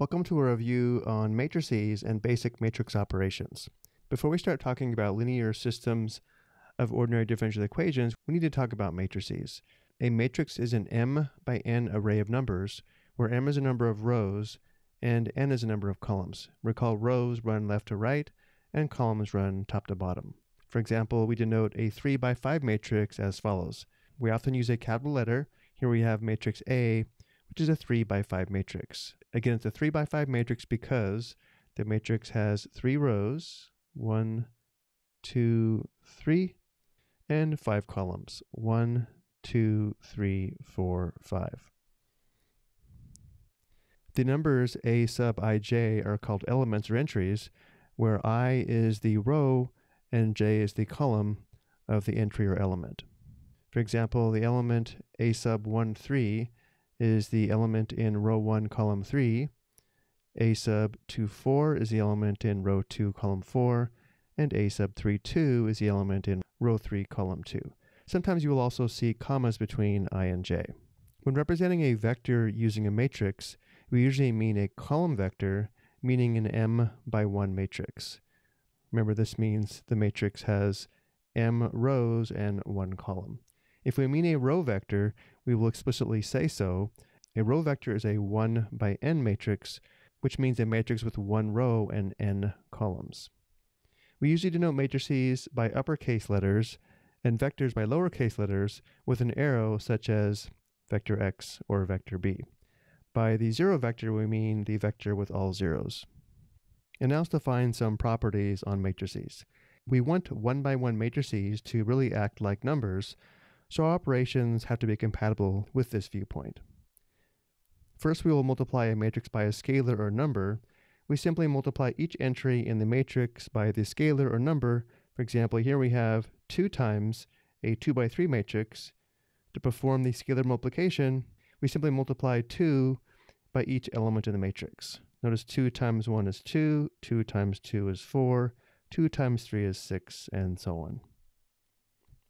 Welcome to a review on matrices and basic matrix operations. Before we start talking about linear systems of ordinary differential equations, we need to talk about matrices. A matrix is an m by n array of numbers, where m is a number of rows and n is a number of columns. Recall rows run left to right and columns run top to bottom. For example, we denote a 3 by 5 matrix as follows. We often use a capital letter. Here we have matrix A, which is a 3 by 5 matrix. Again, it's a 3 by 5 matrix because the matrix has three rows, one, two, three, and five columns, one, two, three, four, five. The numbers a sub ij are called elements or entries, where i is the row and j is the column of the entry or element. For example, the element a sub 1, 3 is the element in row 1, column 3. A sub 2, 4 is the element in row 2, column 4. And A sub 3, 2 is the element in row 3, column 2. Sometimes you will also see commas between i and j. When representing a vector using a matrix, we usually mean a column vector, meaning an m by 1 matrix. Remember, this means the matrix has m rows and one column. If we mean a row vector, we will explicitly say so. A row vector is a 1 by n matrix, which means a matrix with one row and n columns. We usually denote matrices by uppercase letters and vectors by lowercase letters with an arrow such as vector x or vector b. By the zero vector, we mean the vector with all zeros. And now let's define some properties on matrices. We want one by one matrices to really act like numbers, so operations have to be compatible with this viewpoint. First, we will multiply a matrix by a scalar or number. We simply multiply each entry in the matrix by the scalar or number. For example, here we have 2 times a 2 by 3 matrix. To perform the scalar multiplication, we simply multiply 2 by each element in the matrix. Notice 2 times 1 is 2, 2 times 2 is 4, 2 times 3 is 6, and so on.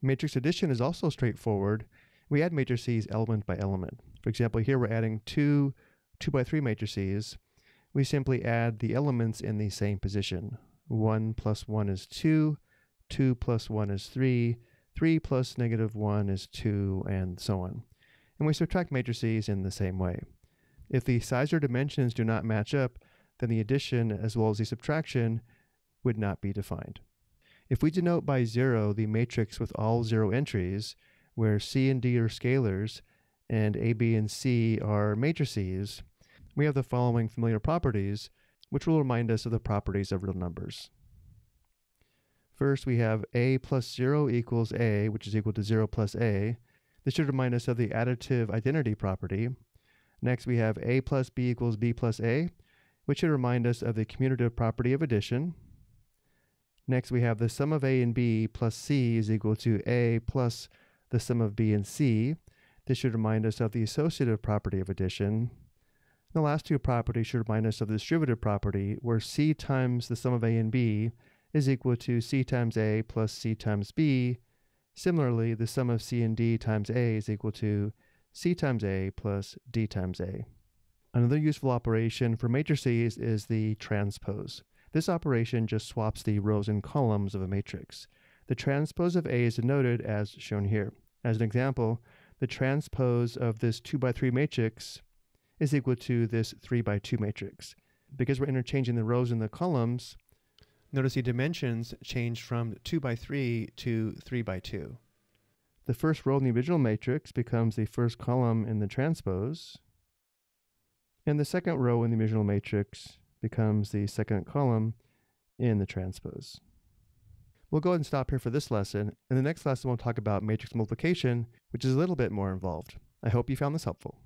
Matrix addition is also straightforward. We add matrices element by element. For example, here we're adding two 2 by 3 matrices. We simply add the elements in the same position. 1 plus 1 is 2, 2 plus 1 is 3, 3 plus negative 1 is 2, and so on. And we subtract matrices in the same way. If the size or dimensions do not match up, then the addition as well as the subtraction would not be defined. If we denote by zero the matrix with all zero entries, where C and D are scalars and A, B, and C are matrices, we have the following familiar properties, which will remind us of the properties of real numbers. First, we have A plus 0 equals A, which is equal to 0 plus A. This should remind us of the additive identity property. Next, we have A plus B equals B plus A, which should remind us of the commutative property of addition. Next, we have the sum of a and b plus c is equal to a plus the sum of b and c. This should remind us of the associative property of addition. The last two properties should remind us of the distributive property, where c times the sum of a and b is equal to c times a plus c times b. Similarly, the sum of c and d times a is equal to c times a plus d times a. Another useful operation for matrices is the transpose. This operation just swaps the rows and columns of a matrix. The transpose of A is denoted as shown here. As an example, the transpose of this 2 by 3 matrix is equal to this 3 by 2 matrix. Because we're interchanging the rows and the columns, notice the dimensions change from 2 by 3 to 3 by 2. The first row in the original matrix becomes the first column in the transpose, and the second row in the original matrix becomes the second column in the transpose. We'll go ahead and stop here for this lesson. In the next lesson, we'll talk about matrix multiplication, which is a little bit more involved. I hope you found this helpful.